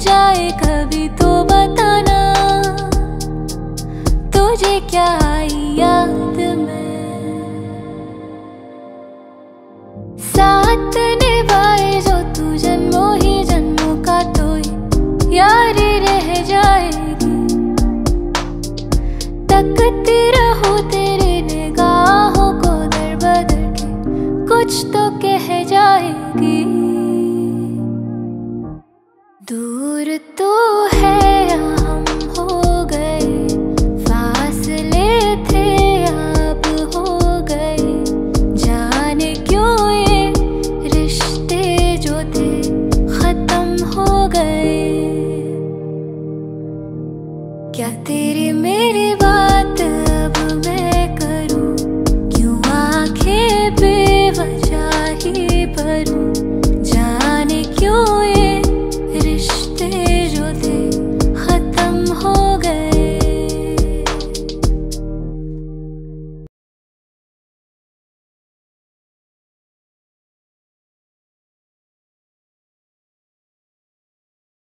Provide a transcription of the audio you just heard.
जाए कभी तो बताना, तुझे क्या आई याद में? साथ निभाए जो तू जन्मो ही जन्मों का तो यारी रह जाएगी। तकती रहो तेरे निगाहों को दर बदर के, कुछ तो कह जाएगी। तो है हो गए। क्यों रिश्ते जो थे खत्म हो गए? क्या तेरी मेरी